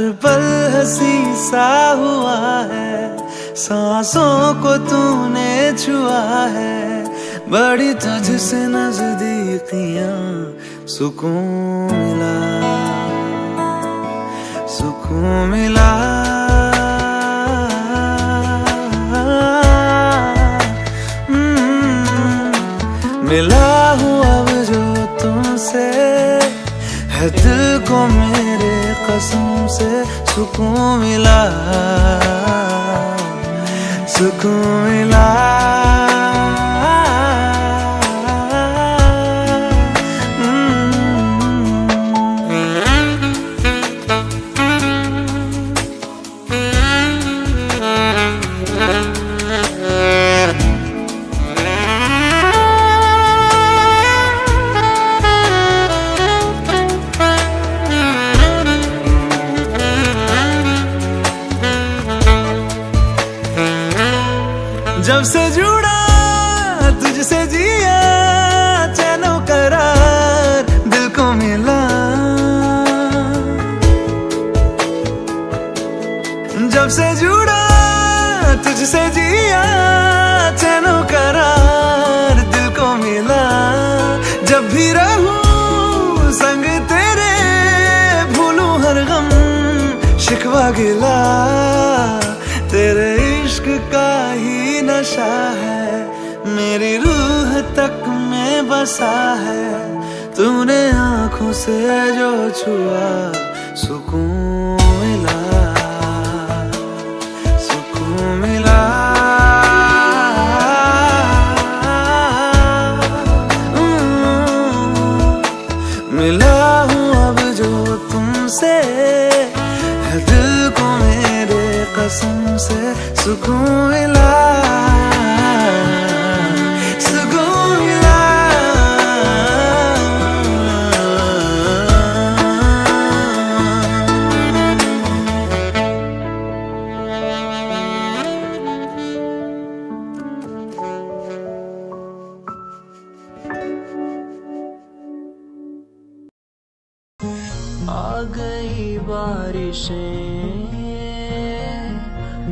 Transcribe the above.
हर पल हसी सा हुआ है सांसों को तूने छुआ है बड़ी तुझसे नजदीकियाँ सुकून मिला सुकून मिला। हम्म, मिला हूँ अब जो तुमसे है दिल को मेरे कसम से सुकून मिला। जब से जुड़ा, तुझसे जिया चैनो करार, दिल को मिला। जब से जुड़ा, तुझसे जिया चैनो करार, दिल को मिला। जब भी रहूँ इश्क का ही नशा है। मेरी रूह तक में बसा है। तूने आँखों से जो छुआ, सुकून मिला। सुकून मिला। मिला हूँ अब जो तुमसे। कसम से सुकून मिला। आ गई बारिशें।